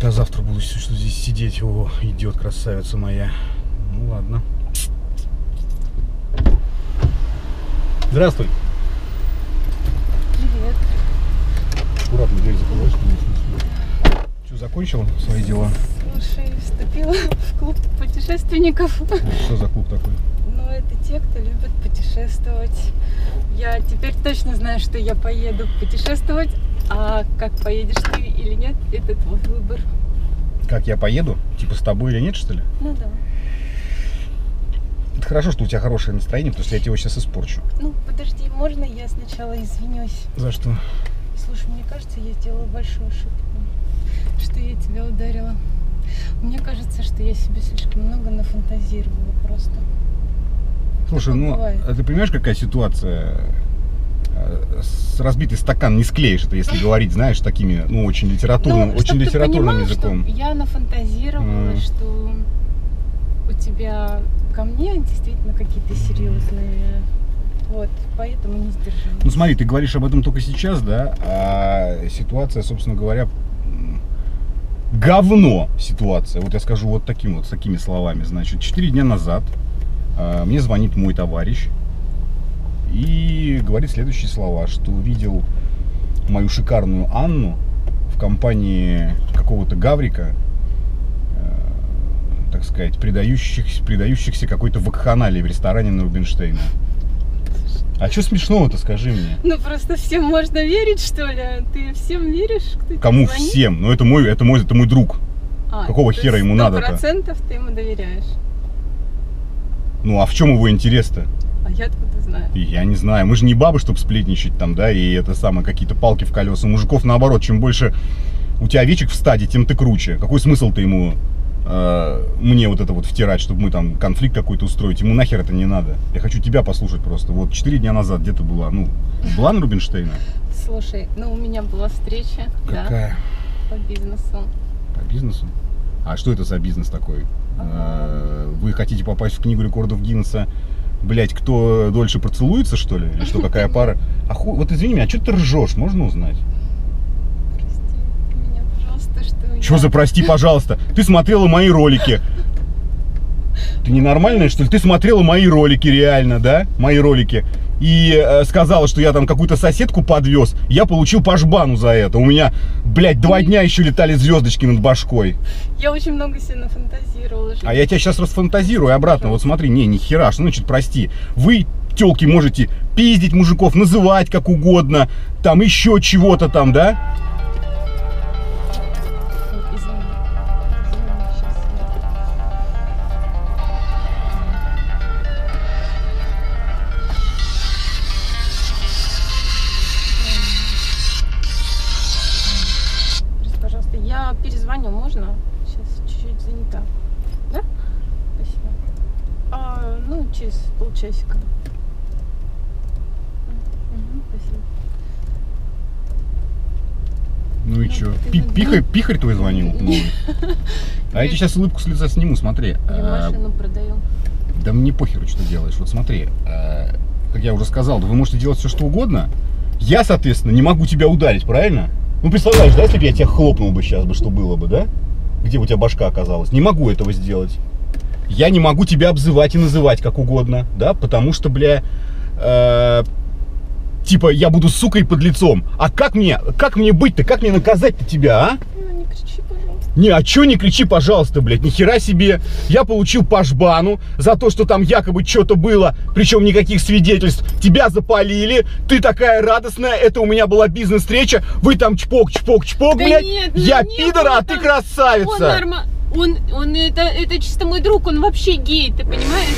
Да завтра буду что здесь сидеть. О, идет красавица моя. Ну ладно. Здравствуй. Привет. Аккуратно дверь закрываешь, конечно. Что, закончил свои дела? Слушай, вступила в клуб путешественников. Что за клуб такой? Это те, кто любит путешествовать. Я теперь точно знаю, что я поеду путешествовать, а как поедешь ты или нет, это твой выбор. Как я поеду? Типа с тобой или нет, что ли? Ну да. Это хорошо, что у тебя хорошее настроение, потому что я тебя сейчас испорчу. Ну, подожди, можно я сначала извинюсь? За что? Слушай, мне кажется, я сделала большую ошибку, что я тебя ударила. Мне кажется, что я себе слишком много нафантазировала просто. Слушай, ну, бывает. а ты понимаешь, какая ситуация? Э, С разбитый стакан не склеишь, это если говорить, знаешь, такими, ну, очень литературным, Ну, очень литературным понимал, языком. что я нафантазировала, Мгм. что у тебя ко мне действительно какие-то серьезные. Вот, поэтому не сдержалась. Ну смотри, ты говоришь об этом только сейчас, да, а ситуация, собственно говоря, говно ситуация. Вот я скажу вот таким вот, с такими словами. Значит, четыре дня назад мне звонит мой товарищ и говорит следующие слова, что видел мою шикарную Анну в компании какого-то гаврика, э, так сказать, предающихся, предающихся какой-то вакханалии в ресторане на Рубинштейна. А что смешного-то, скажи мне? Ну просто всем можно верить, что ли? Ты всем веришь? Кто Кому звонит? всем? Ну это мой, это мой, это мой друг. А, Какого хера ему надо-то? процентов ты ему доверяешь. Ну а в чем его интерес-то? А я откуда знаю? Я не знаю. Мы же не бабы, чтобы сплетничать там, да, и это самое, какие-то палки в колеса. Мужиков наоборот, чем больше у тебя овечек в стаде, тем ты круче. Какой смысл ты ему э, мне вот это вот втирать, чтобы мы там конфликт какой-то устроить? Ему нахер это не надо. Я хочу тебя послушать просто. Вот четыре дня назад где ты была? Ну, была на Рубинштейна? Слушай, ну у меня была встреча, да, Какая? по бизнесу. По бизнесу? А что это за бизнес такой? Вы хотите попасть в книгу рекордов Гиннесса? Блять, кто дольше поцелуется, что ли? Или что, какая пара? А ху... Вот извини меня, а что ты ржешь, можно узнать? Прости меня, пожалуйста, что Что я... за прости, пожалуйста? Ты смотрела мои ролики. Ты ненормальная, что ли? Ты смотрела мои ролики, реально, да? Мои ролики. И э, сказала, что я там какую-то соседку подвез. Я получил по жбану за это. У меня, блядь, два дня еще летали звездочки над башкой. Я очень много себе нафантазировала. А я тебя сейчас расфантазирую обратно. Вот смотри, не, ни хера, что значит прости. Вы, телки, можете пиздить мужиков, называть как угодно, там еще чего-то там, да? Через полчасика. Мгм, спасибо. Ну и Ну, че? ты Пихарь, пихарь твой звонил? А я тебе сейчас улыбку с лица сниму, смотри. Я А, машину продаю. Да мне похеру, что делаешь. Вот смотри, э, как я уже сказал, да вы можете делать все, что угодно. Я, соответственно, не могу тебя ударить, правильно? Ну, представляешь, да, если бы я тебя хлопнул бы сейчас бы, что было бы, да? Где бы у тебя башка оказалась? Не могу этого сделать. Я не могу тебя обзывать и называть как угодно, да, потому что, бля, э, типа, я буду сукой под лицом. А как мне, как мне быть-то, как мне наказать-то тебя, а? Ну, не кричи, пожалуйста. Не, а чё не кричи, пожалуйста, блядь, нихера себе. Я получил по жбану за то, что там якобы что-то было, причем никаких свидетельств. Тебя запалили, ты такая радостная, это у меня была бизнес-встреча, вы там чпок, чпок, чпок, Да блядь. нет, я не пидор, было а ты красавица. норма... Он, он это, это чисто мой друг, он вообще гей, ты понимаешь?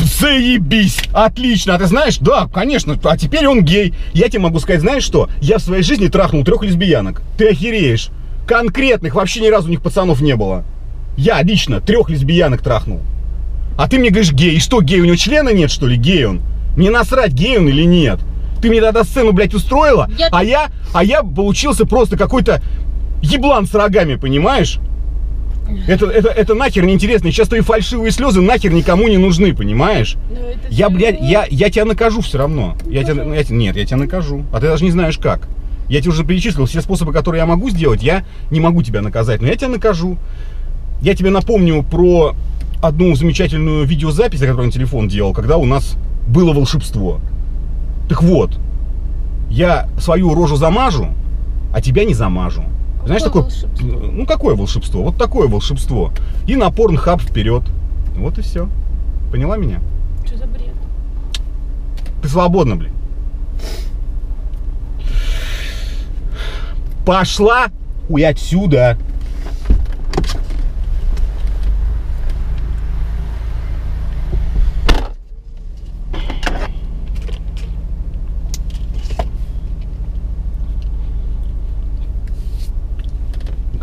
Заебись! Отлично! А ты знаешь, да, конечно, а теперь он гей. Я тебе могу сказать, знаешь что? Я в своей жизни трахнул трех лесбиянок. Ты охереешь. Конкретных, вообще ни разу у них пацанов не было. Я лично трех лесбиянок трахнул. А ты мне говоришь гей. И что, гей? У него члена нет, что ли? Гей он? Мне насрать, гей он или нет. Ты мне тогда сцену, блядь, устроила, Я- а я, а я получился просто какой-то еблан с рогами, понимаешь? Это, это, это нахер неинтересно. Сейчас твои фальшивые слезы нахер никому не нужны, понимаешь? Ну, Я, блядь, я, я тебя накажу все равно. Я тебя, я нет, я тебя накажу. А ты даже не знаешь как. Я тебе уже перечислил все способы, которые я могу сделать. Я не могу тебя наказать, но я тебя накажу. Я тебе напомню про одну замечательную видеозапись, которую на телефон делал, когда у нас было волшебство. Так вот, я свою рожу замажу, а тебя не замажу. Знаешь, Какое такое... волшебство? Ну, какое волшебство? Вот такое волшебство. И на порнхаб вперед. Вот и все. Поняла меня? Что за бред? Ты свободна, блин. Пошла хуй отсюда.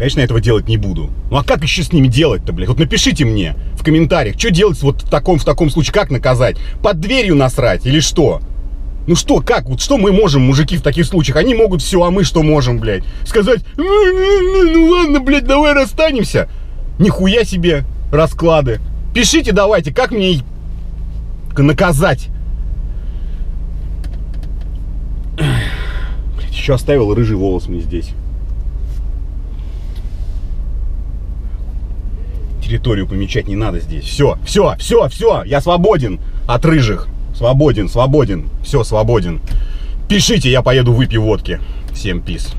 Конечно, я этого делать не буду. Ну а как еще с ними делать-то, блядь? Вот напишите мне в комментариях, что делать вот в таком, в таком случае, как наказать? Под дверью насрать или что? Ну что, как? Вот что мы можем, мужики, в таких случаях? Они могут все, а мы что можем, блядь? Сказать, ну, ну, ну, ну ладно, блядь, давай расстанемся. Нихуя себе расклады. Пишите давайте, как мне наказать? Блядь, еще оставил рыжий волос мне здесь. Территорию помечать не надо здесь. Все, все, все, все, я свободен от рыжих. Свободен, свободен, все, свободен. Пишите, я поеду выпью водки. Всем пис.